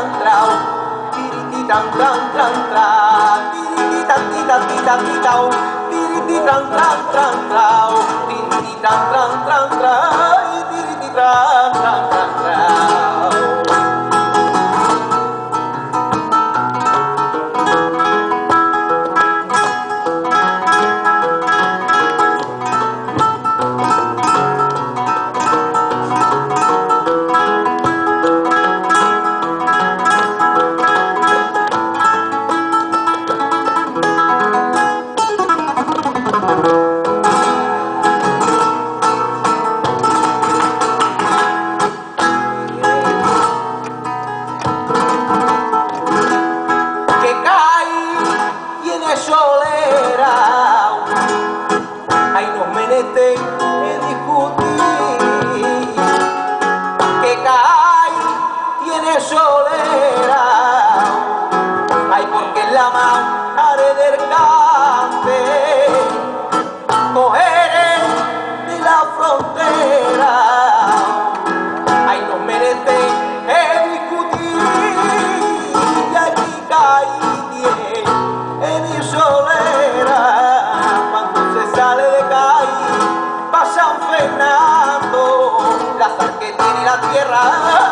trang trao đi đi đi trang trang trang trao đi đi đi tang đi tang đi tang đi tao đi đi trao đi đi đi trang trao đi đi la mangiare del cante, mujeres de la frontera, ay no merece el discutir y aquí caí en mi solera, cuando se sale de caí, pasa Fernando, la sal que tiene la tierra.